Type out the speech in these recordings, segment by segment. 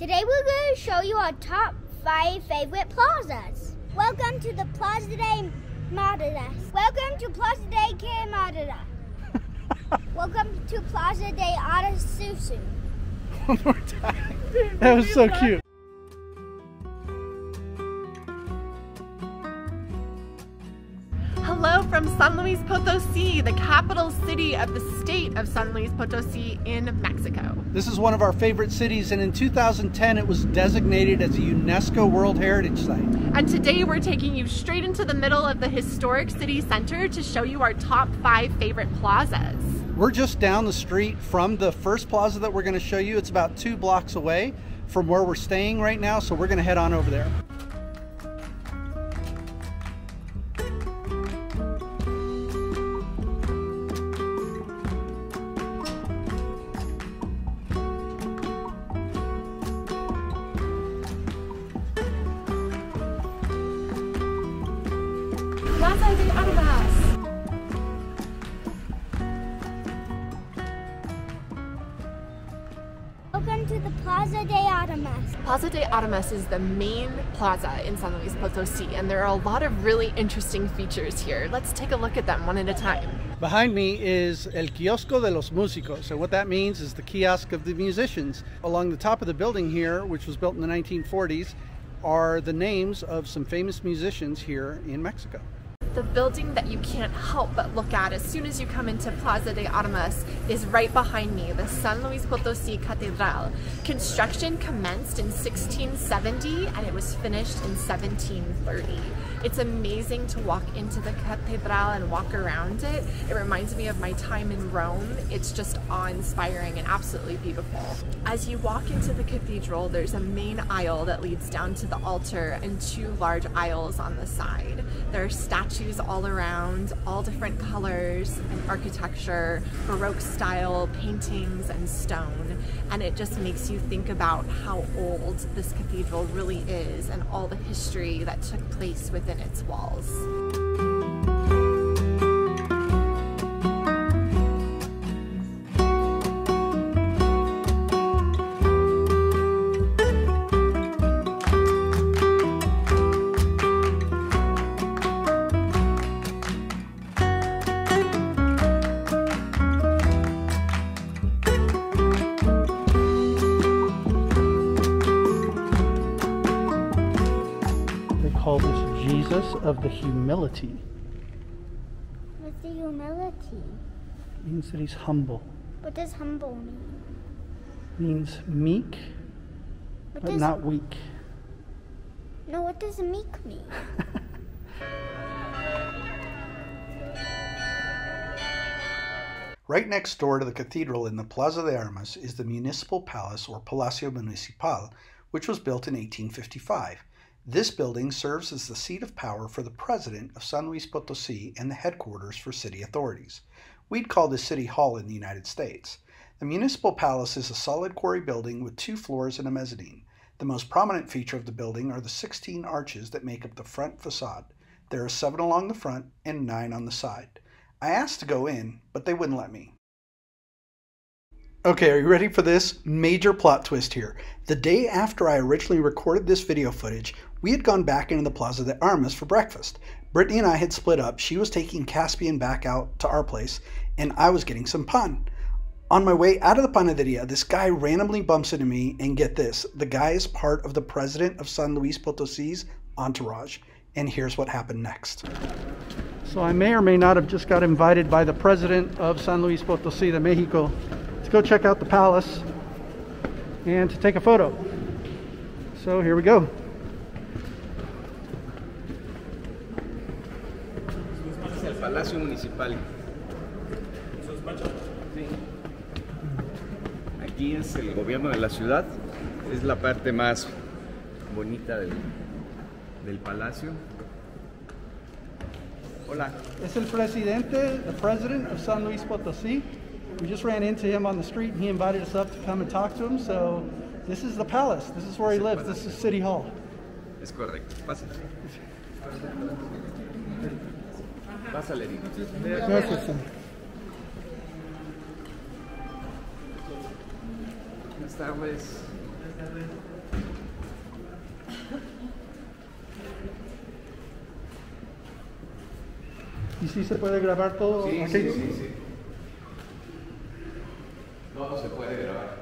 Today we're going to show you our top five favorite plazas. Welcome to the Plaza de Madera. Welcome to Plaza de Madera. Welcome to Plaza de Arasusu. One more time. That was so cute. From San Luis Potosi, the capital city of the state of San Luis Potosi in Mexico. This is one of our favorite cities, and in 2010 it was designated as a UNESCO World Heritage Site. And today we're taking you straight into the middle of the historic city center to show you our top five favorite plazas. We're just down the street from the first plaza that we're going to show you. It's about two blocks away from where we're staying right now, so we're going to head on over there. To the Plaza de Armas. Plaza de Armas is the main plaza in San Luis Potosi, and there are a lot of really interesting features here. Let's take a look at them one at a time. Behind me is El Kiosco de los Músicos, and what that means is the kiosk of the musicians. Along the top of the building here, which was built in the 1940s, are the names of some famous musicians here in Mexico. The building that you can't help but look at as soon as you come into Plaza de Armas is right behind me, the San Luis Potosi Cathedral. Construction commenced in 1670 and it was finished in 1730. It's amazing to walk into the cathedral and walk around it. It reminds me of my time in Rome. It's just awe-inspiring and absolutely beautiful. As you walk into the cathedral, there's a main aisle that leads down to the altar and two large aisles on the side. There are statues all around, all different colors and architecture, Baroque style paintings and stone. And it just makes you think about how old this cathedral really is and all the history that took place within its walls. The Humility. What's the humility? means that he's humble. What does humble mean? means meek, What but does, not weak. No, what does meek mean? Right next door to the cathedral in the Plaza de Armas is the Municipal Palace or Palacio Municipal, which was built in 1855. This building serves as the seat of power for the president of San Luis Potosi and the headquarters for city authorities. We'd call this City Hall in the United States. The Municipal Palace is a solid quarry building with two floors and a mezzanine. The most prominent feature of the building are the 16 arches that make up the front facade. There are seven along the front and nine on the side. I asked to go in, but they wouldn't let me. Okay, are you ready for this? Major plot twist here. The day after I originally recorded this video footage, we had gone back into the Plaza de Armas for breakfast. Brittany and I had split up. She was taking Caspian back out to our place, and I was getting some pan. On my way out of the panaderia, this guy randomly bumps into me, and get this the guy is part of the president of San Luis Potosi's entourage. And here's what happened next. So I may or may not have just got invited by the president of San Luis Potosi de Mexico go check out the palace and to take a photo. So here we go. El Palacio Municipal. Sí. Aquí es el gobierno de la ciudad. Es la parte más bonita del, del palacio. Hola. Es el presidente, the president of San Luis Potosi. We just ran into him on the street, and he invited us up to come and talk to him. So this is the palace. This is where he lives. This is City Hall. Es correcto. Pásale. Pásale, Gracias. Buenas tardes. ¿Y si se puede grabar todo? Sí, sí, sí. sí. Todo se puede grabar.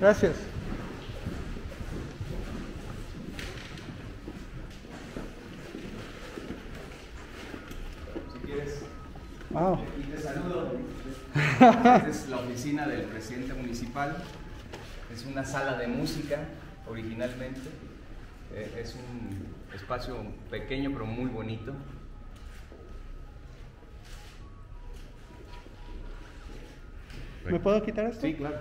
Gracias. Si quieres, Wow. y te saludo. Esta es la oficina del presidente municipal. Es una sala de música originalmente. Eh, es un espacio pequeño pero muy bonito. ¿Me puedo quitar esto? Sí, claro.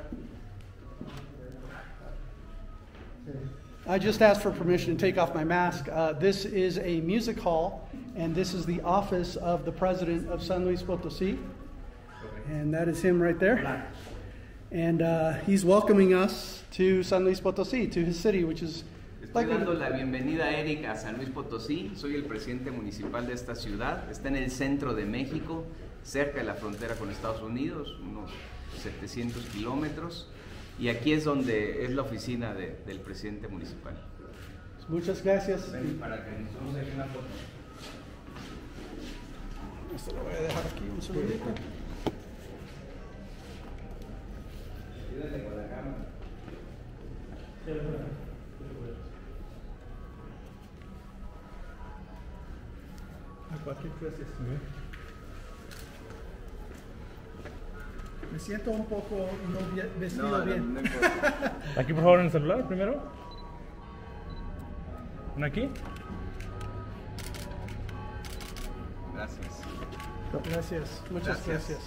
I just asked for permission to take off my mask. Uh, this is a music hall, and this is the office of the president of San Luis Potosi. And that is him right there. And uh, he's welcoming us to San Luis Potosi, to his city, which is Estoy dando la bienvenida a Eric a San Luis Potosí. Soy el presidente municipal de esta ciudad. Está en el centro de México, cerca de la frontera con Estados Unidos, unos 700 kilómetros. Y aquí es donde es la oficina de- del presidente municipal. Muchas gracias. Ven para que nos una foto. Esto lo voy a dejar aquí un segundito. Ayúdate con la cámara. Cualquier gracias. Me siento un poco no vestido No, no, bien. no importa. Aquí, por favor, en el celular primero. ¿Una aquí? Gracias. Gracias, muchas Gracias. gracias.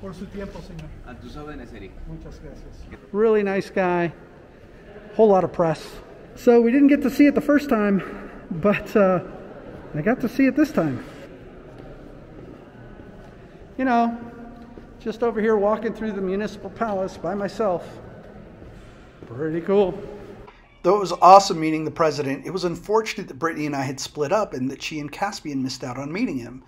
por su tiempo, señor. A tus órdenes, Eric. Muchas gracias. Really nice guy. Whole lot of press. So we didn't get to see it the first time, but uh, I got to see it this time. You know, just over here walking through the municipal palace by myself. Pretty cool. Though it was awesome meeting the president, it was unfortunate that Brittany and I had split up and that she and Caspian missed out on meeting him.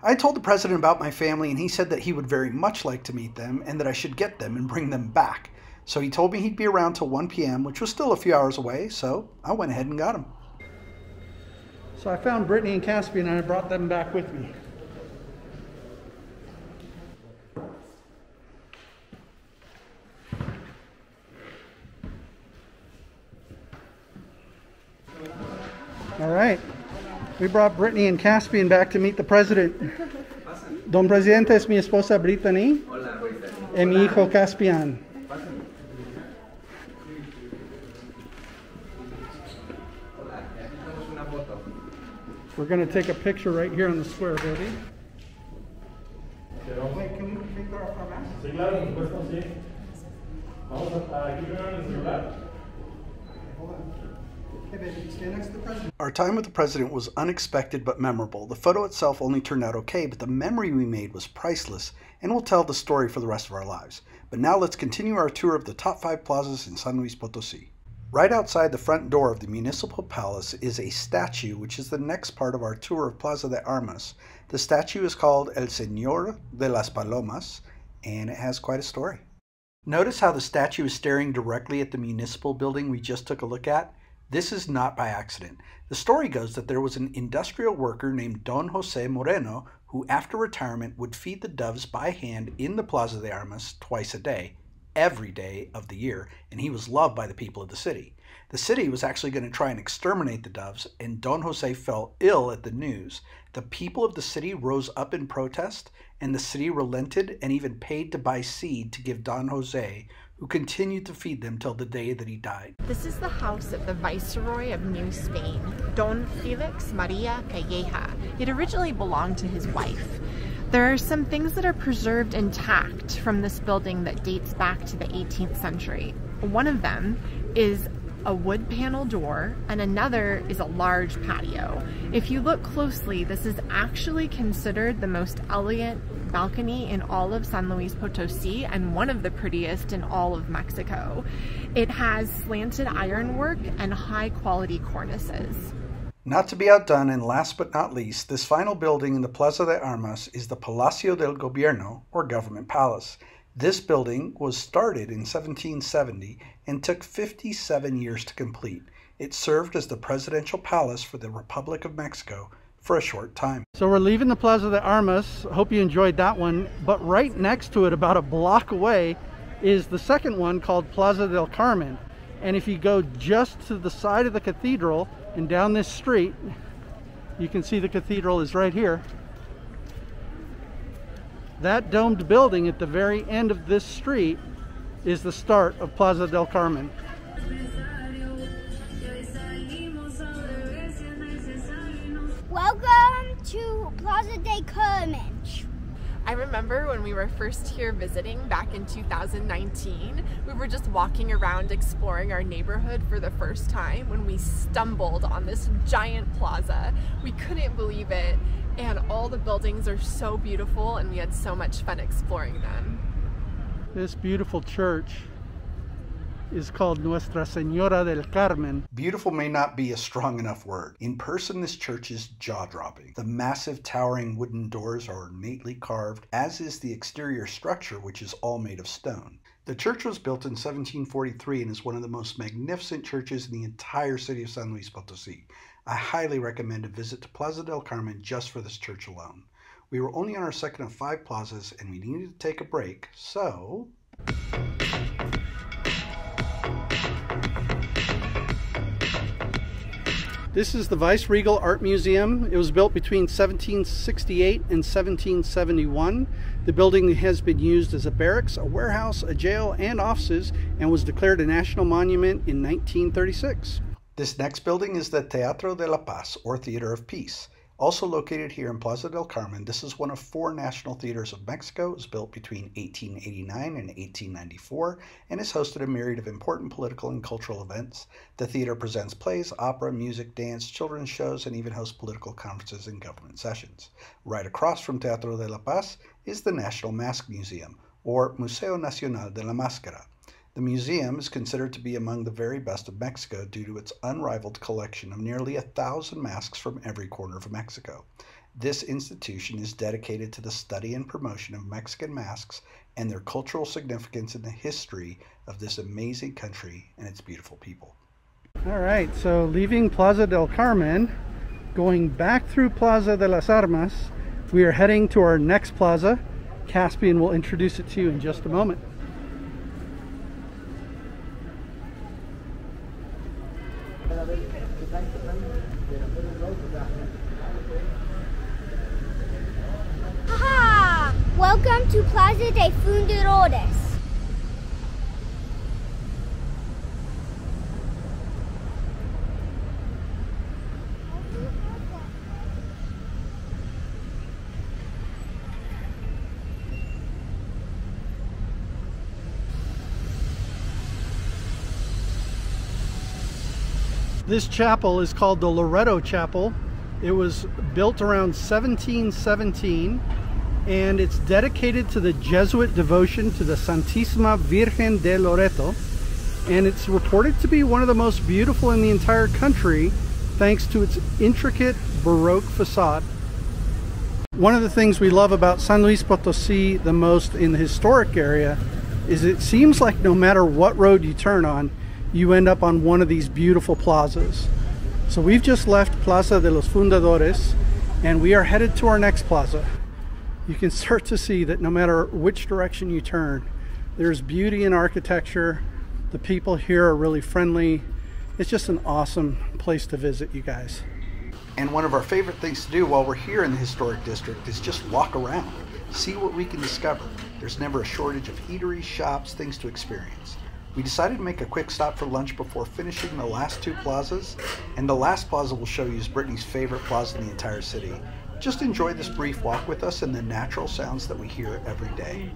I told the president about my family, and he said that he would very much like to meet them and that I should get them and bring them back. So he told me he'd be around till 1 p.m., which was still a few hours away, so I went ahead and got him. So I found Brittany and Caspian, and I brought them back with me. All right. We brought Brittany and Caspian back to meet the president. Don Presidente es mi esposa Brittany y mi hijo Caspian. We're going to take a picture right here on the square, baby. Wait, can we take our? Sí, claro, por supuesto, sí. Vamos a, aquí el celular. Our time with the president was unexpected but memorable. The photo itself only turned out okay, but the memory we made was priceless and will tell the story for the rest of our lives. But now let's continue our tour of the top five plazas in San Luis Potosi. Right outside the front door of the municipal palace is a statue, which is the next part of our tour of Plaza de Armas. The statue is called El Señor de las Palomas, and it has quite a story. Notice how the statue is staring directly at the municipal building we just took a look at? This is not by accident. The story goes that there was an industrial worker named Don Jose Moreno who, after retirement, would feed the doves by hand in the Plaza de Armas twice a day, every day of the year, and he was loved by the people of the city. The city was actually going to try and exterminate the doves, and Don Jose fell ill at the news. The people of the city rose up in protest, and the city relented and even paid to buy seed to give Don Jose, who continued to feed them till the day that he died. This is the house of the Viceroy of New Spain, Don Felix Maria Calleja. It originally belonged to his wife. There are some things that are preserved intact from this building that dates back to the 18th century. One of them is a wood panel door, and another is a large patio. If you look closely, this is actually considered the most elegant balcony in all of San Luis Potosi and one of the prettiest in all of Mexico. It has slanted ironwork and high quality cornices. Not to be outdone, and last but not least, this final building in the Plaza de Armas is the Palacio del Gobierno, or Government Palace. This building was started in 1770 and took 57 years to complete. It served as the presidential palace for the Republic of Mexico for a short time. So we're leaving the Plaza de Armas. Hope you enjoyed that one. But right next to it, about a block away, is the second one called Plaza del Carmen. And if you go just to the side of the cathedral and down this street, you can see the cathedral is right here. That domed building at the very end of this street is the start of Plaza del Carmen. Remember when we were first here visiting back in 2019, we were just walking around exploring our neighborhood for the first time when we stumbled on this giant plaza. We couldn't believe it and all the buildings are so beautiful and we had so much fun exploring them. This beautiful church is called Nuestra Senora del Carmen. Beautiful may not be a strong enough word. In person, this church is jaw dropping. The massive towering wooden doors are ornately carved, as is the exterior structure, which is all made of stone. The church was built in 1743 and is one of the most magnificent churches in the entire city of San Luis Potosi. I highly recommend a visit to Plaza del Carmen just for this church alone. We were only on our second of five plazas and we needed to take a break, so. This is the Vice Regal Art Museum. It was built between 1768 and 1771. The building has been used as a barracks, a warehouse, a jail, and offices, and was declared a national monument in 1936. This next building is the Teatro de la Paz, or Theater of Peace. Also located here in Plaza del Carmen, this is one of four national theaters of Mexico. It was built between 1889 and 1894 and has hosted a myriad of important political and cultural events. The theater presents plays, opera, music, dance, children's shows, and even hosts political conferences and government sessions. Right across from Teatro de la Paz is the National Mask Museum, or Museo Nacional de la Máscara. The museum is considered to be among the very best of Mexico due to its unrivaled collection of nearly a thousand masks from every corner of Mexico. This institution is dedicated to the study and promotion of Mexican masks and their cultural significance in the history of this amazing country and its beautiful people. All right, so leaving Plaza del Carmen, going back through Plaza de las Armas, we are heading to our next plaza. Caspian will introduce it to you in just a moment. Haha! Welcome to Plaza de Fundadores. This chapel is called the Loreto Chapel. It was built around 1717 and it's dedicated to the Jesuit devotion to the Santísima Virgen de Loreto. And it's reported to be one of the most beautiful in the entire country thanks to its intricate Baroque facade. One of the things we love about San Luis Potosi the most in the historic area is it seems like no matter what road you turn on, you end up on one of these beautiful plazas. So we've just left Plaza de los Fundadores and we are headed to our next plaza. You can start to see that no matter which direction you turn, there's beauty in architecture. The people here are really friendly. It's just an awesome place to visit, you guys. And one of our favorite things to do while we're here in the historic district is just walk around, see what we can discover. There's never a shortage of eateries, shops, things to experience. We decided to make a quick stop for lunch before finishing the last two plazas, and the last plaza we'll show you is Brittany's favorite plaza in the entire city. Just enjoy this brief walk with us and the natural sounds that we hear every day.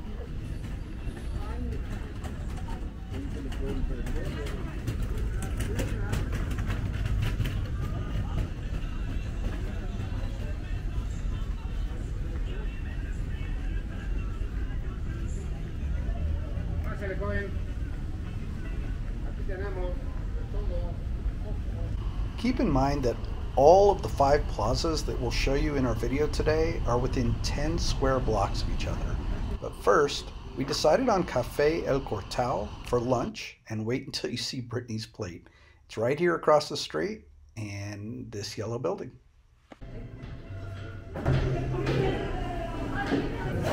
Keep in mind that all of the five plazas that we'll show you in our video today are within 10 square blocks of each other. But first, We decided on Cafe El Cortal for lunch and wait until you see Brittany's plate. It's right here across the street and this yellow building.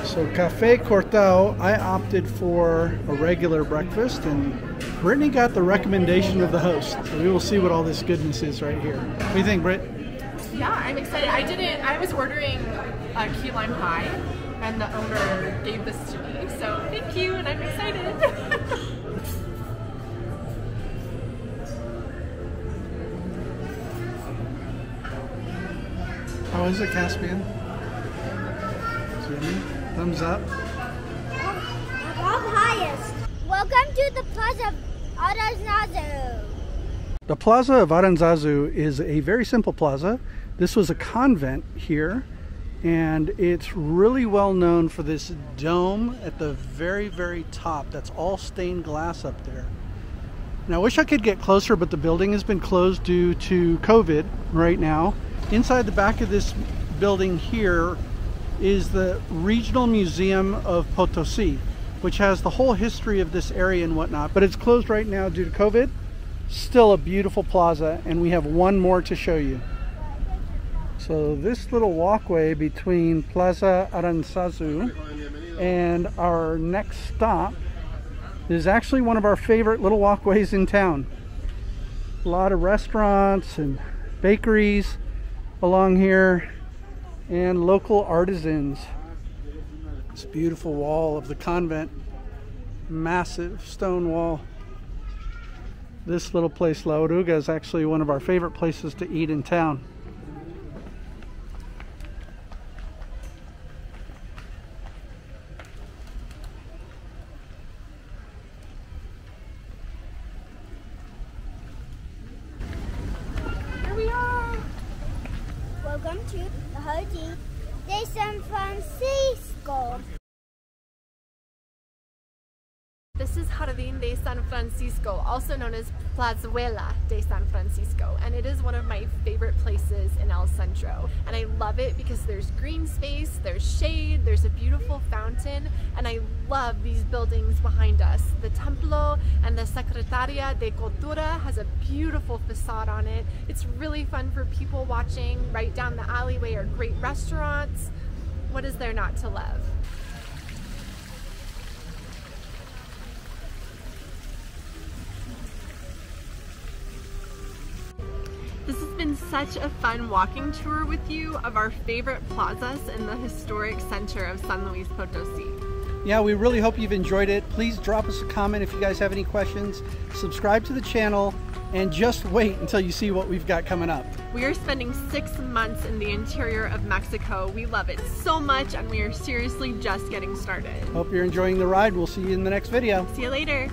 So Cafe Cortal, I opted for a regular breakfast and Brittany got the recommendation of the host. So we will see what all this goodness is right here. What do you think, Britt? Yeah, I'm excited. I didn't, I was ordering a key lime pie and the owner gave this to me. So thank you and I'm excited. How is it, Caspian? Thumbs up. Above highest. Welcome to the Plaza of Aranzazu. The Plaza of Aranzazu is a very simple plaza. This was a convent here, and it's really well known for this dome at the very, very top. That's all stained glass up there. Now, I wish I could get closer, but the building has been closed due to COVID right now. Inside the back of this building here is the Regional Museum of Potosi, which has the whole history of this area and whatnot, but it's closed right now due to COVID. Still a beautiful plaza, and we have one more to show you. So this little walkway between Plaza Aranzazu and our next stop is actually one of our favorite little walkways in town. A lot of restaurants and bakeries along here and local artisans. This beautiful wall of the convent, massive stone wall. This little place, La Oruga, is actually one of our favorite places to eat in town. Here we are. Welcome to the Jardín de San Francisco. This is Jardín de San Francisco, also known as Plazuela de San Francisco, and it is one of my favorite places in El Centro. And I love it because there's green space, there's shade, there's a beautiful fountain, and I love these buildings behind us. The Templo and the Secretaria de Cultura has a beautiful facade on it. It's really fun for people watching. Right down the alleyway are great restaurants. What is there not to love? Such a fun walking tour with you of our favorite plazas in the historic center of San Luis Potosi. Yeah, we really hope you've enjoyed it. Please drop us a comment if you guys have any questions. Subscribe to the channel and just wait until you see what we've got coming up. We are spending six months in the interior of Mexico. We love it so much and we are seriously just getting started. Hope you're enjoying the ride. We'll see you in the next video. See you later.